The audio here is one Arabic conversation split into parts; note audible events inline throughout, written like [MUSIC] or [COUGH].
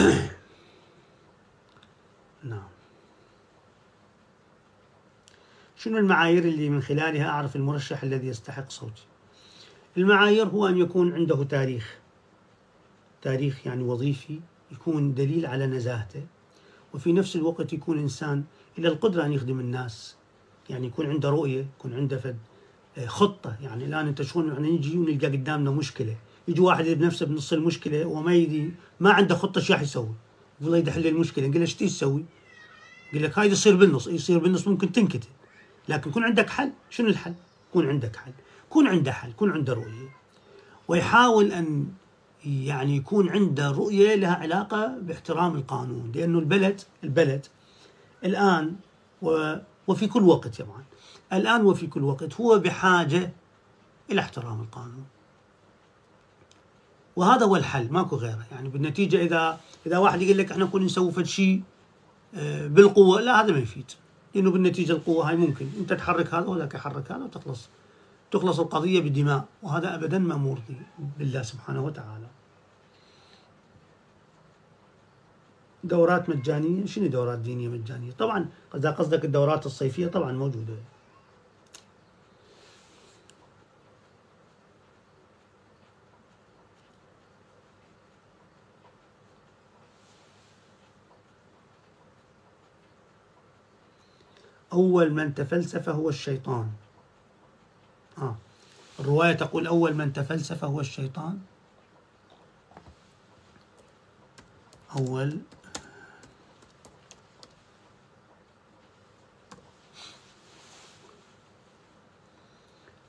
[COUGHS] نعم. شنو المعايير اللي من خلالها أعرف المرشح الذي يستحق صوتي؟ المعايير هو أن يكون عنده تاريخ. تاريخ يعني وظيفي يكون دليل على نزاهته وفي نفس الوقت يكون إنسان إلى القدرة أن يخدم الناس. يعني يكون عنده رؤية يكون عنده فد خطة. يعني الآن أنت شلون نجي ونلقى قدامنا مشكلة؟ يجي واحد بنفسه بنص المشكلة وما يدي ما عنده خطة شو راح يسوي؟ والله يحل المشكلة. نقول له إيش تسوي؟ يقول لك هاي يصير بالنص يصير بالنص ممكن تنكتب. لكن يكون عندك حل. شنو الحل؟ يكون عندك حل. يكون عنده حل يكون عنده رؤية. ويحاول أن يعني يكون عنده رؤية لها علاقة باحترام القانون. لأنه البلد البلد الآن وفي كل وقت طبعا الآن وفي كل وقت هو بحاجة إلى احترام القانون. وهذا هو الحل ماكو غيره. يعني بالنتيجة إذا إذا واحد يقول لك إحنا كنا نسوي فد شيء آه، بالقوة لا هذا ما يفيد. لأنه بالنتيجة القوة هاي ممكن. أنت تحرك هذا وذاك يحرك هذا وتخلص. تخلص القضية بدماء وهذا أبدا ما مرضي بالله سبحانه وتعالى. دورات مجانية شنو دورات دينية مجانية؟ طبعا إذا قصدك الدورات الصيفية طبعا موجودة. أول من تفلسف هو الشيطان. آه. الرواية تقول أول من تفلسف هو الشيطان. أول.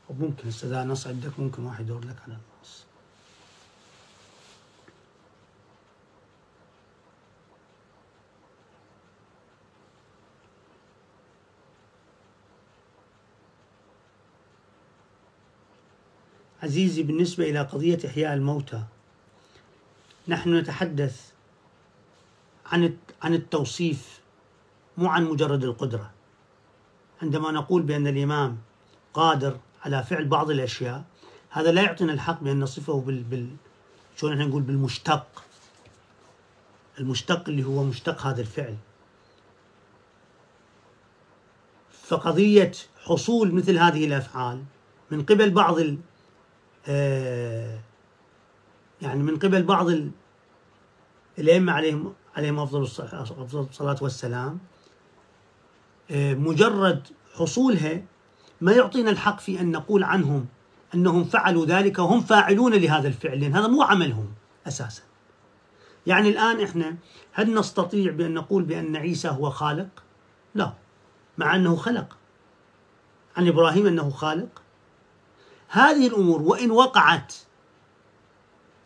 وممكن إذا نص عندك ممكن واحد يدور لك على النص. عزيزي بالنسبة إلى قضية إحياء الموتى. نحن نتحدث عن عن التوصيف مو عن مجرد القدرة. عندما نقول بأن الإمام قادر على فعل بعض الأشياء هذا لا يعطينا الحق بأن نصفه بال, بال... شلون إحنا نقول بالمشتق. المشتق اللي هو مشتق هذا الفعل. فقضية حصول مثل هذه الأفعال من قبل بعض يعني من قبل بعض الأئمة عليهم عليهم أفضل الصلاة والسلام آه، مجرد حصولها ما يعطينا الحق في أن نقول عنهم أنهم فعلوا ذلك وهم فاعلون لهذا الفعل لأن هذا مو عملهم أساسا. يعني الآن إحنا هل نستطيع بأن نقول بأن عيسى هو خالق؟ لا مع أنه خلق. عن إبراهيم أنه خالق. هذه الأمور وإن وقعت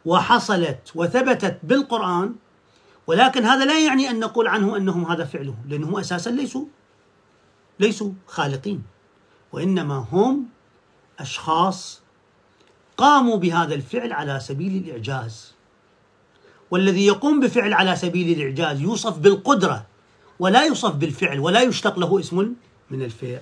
وحصلت وثبتت بالقرآن ولكن هذا لا يعني أن نقول عنه أنهم هذا فعله لأنهم أساسا ليسوا ليسوا خالقين وإنما هم أشخاص قاموا بهذا الفعل على سبيل الإعجاز. والذي يقوم بفعل على سبيل الإعجاز يوصف بالقدرة ولا يوصف بالفعل ولا يشتق له اسم من الفعل.